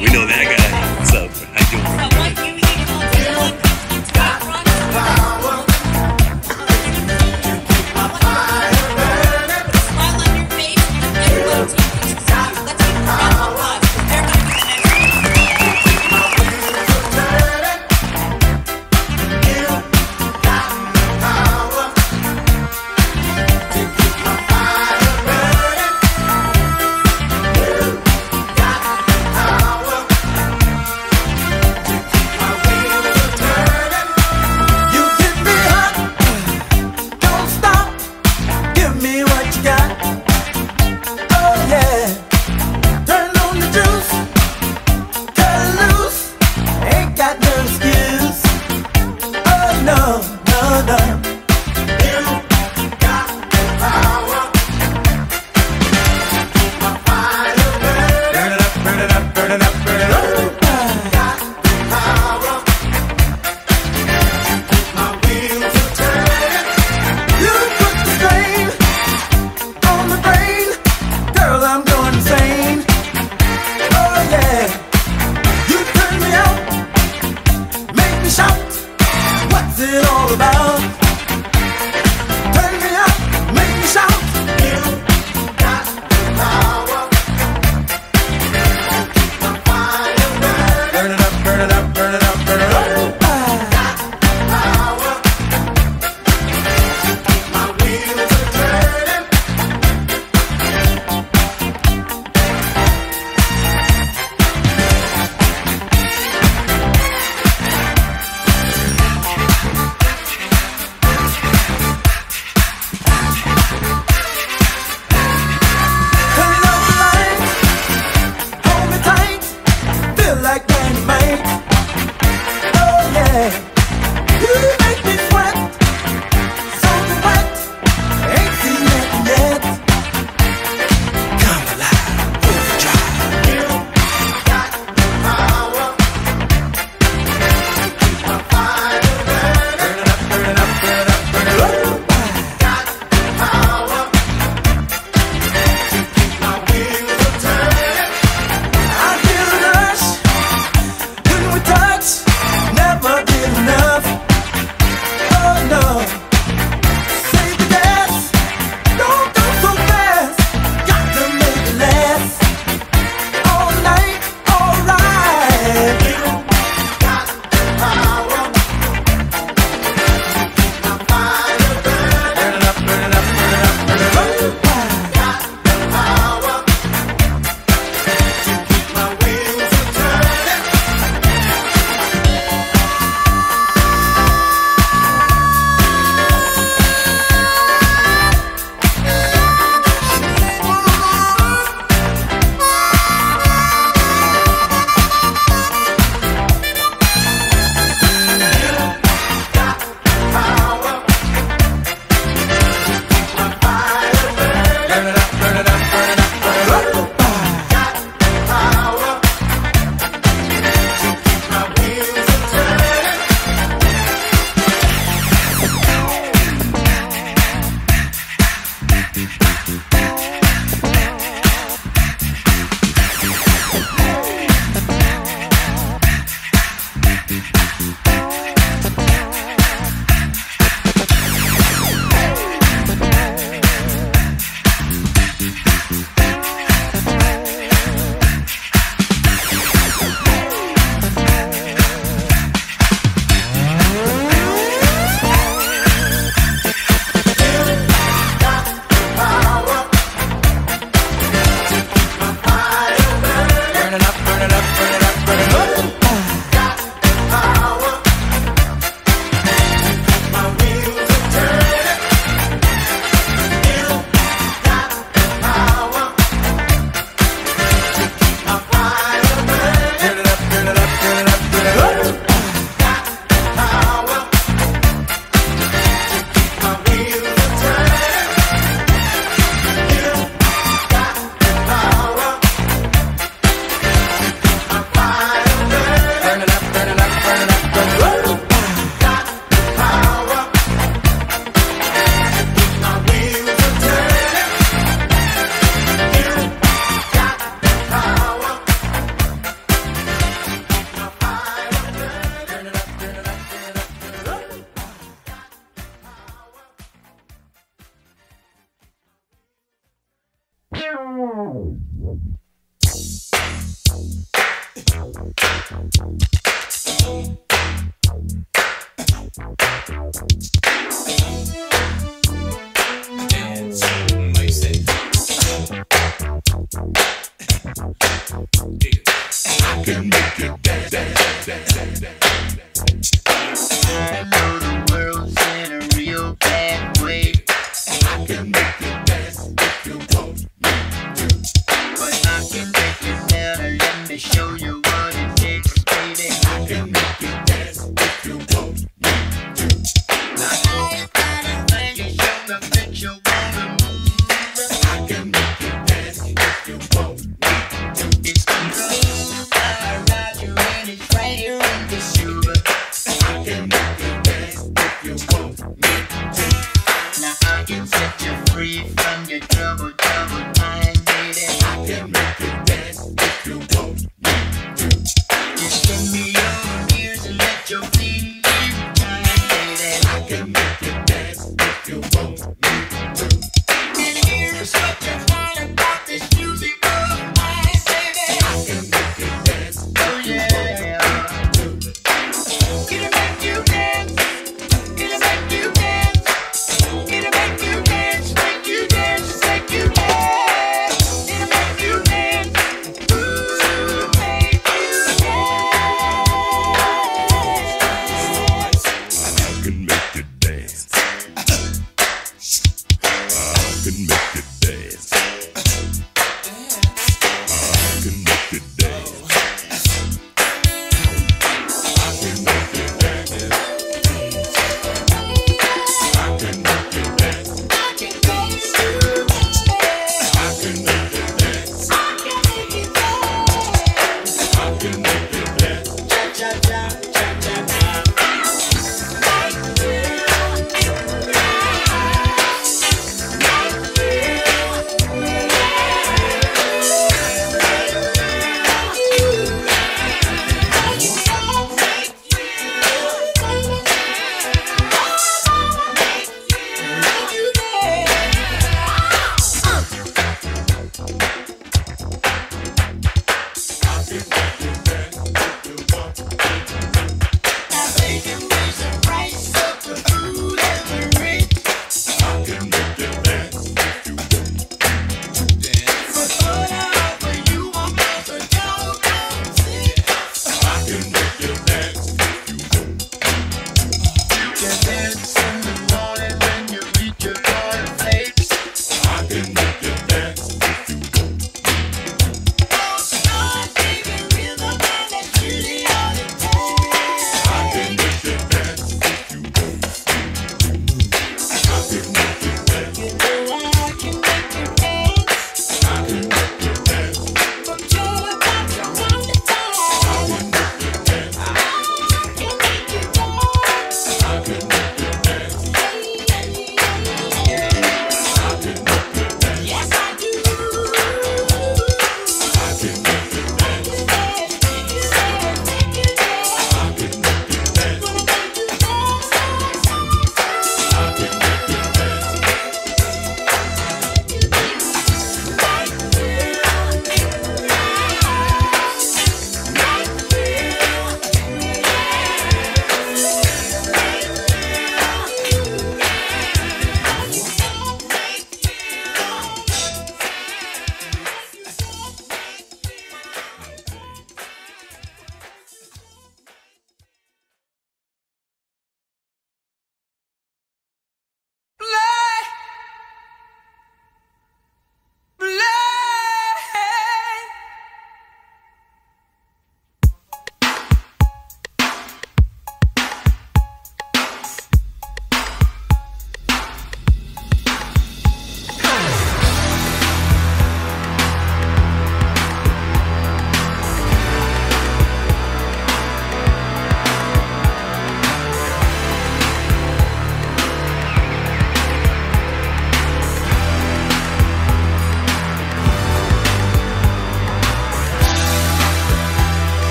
We know that guy. What's up? How you doing? Dig it. I know the world's